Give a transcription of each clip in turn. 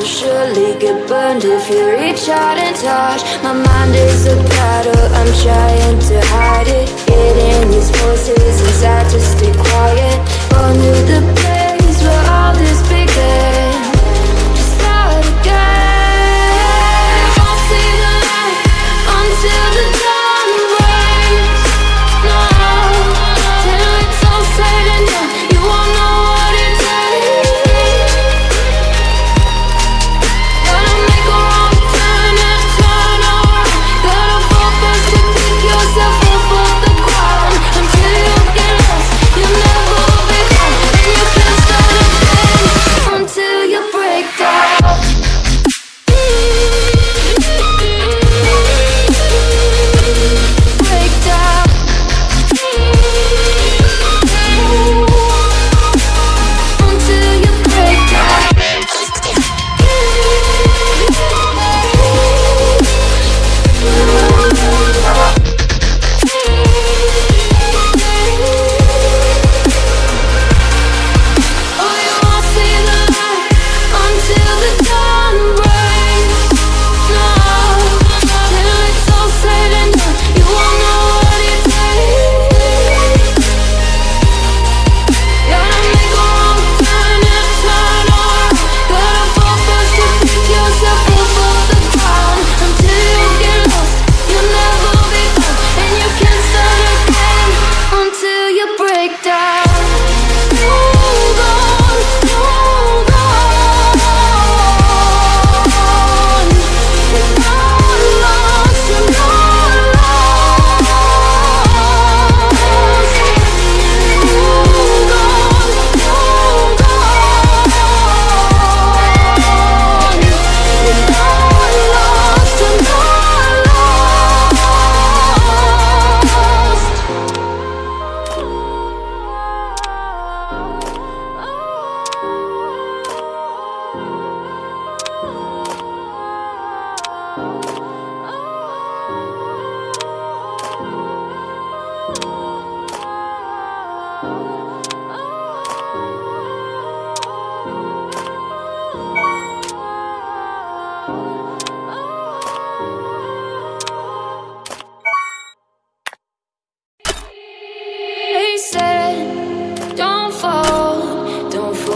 will surely get burned if you reach out and touch. My mind is a battle, I'm trying to hide it. Getting these voices inside to stay quiet. Going to the place where all this began.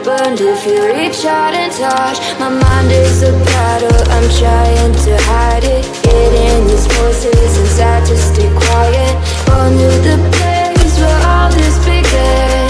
get burned if you reach out and touch. My mind is a battle, I'm trying to hide it. Getting these voices inside to stay quiet. Under the place where all this began.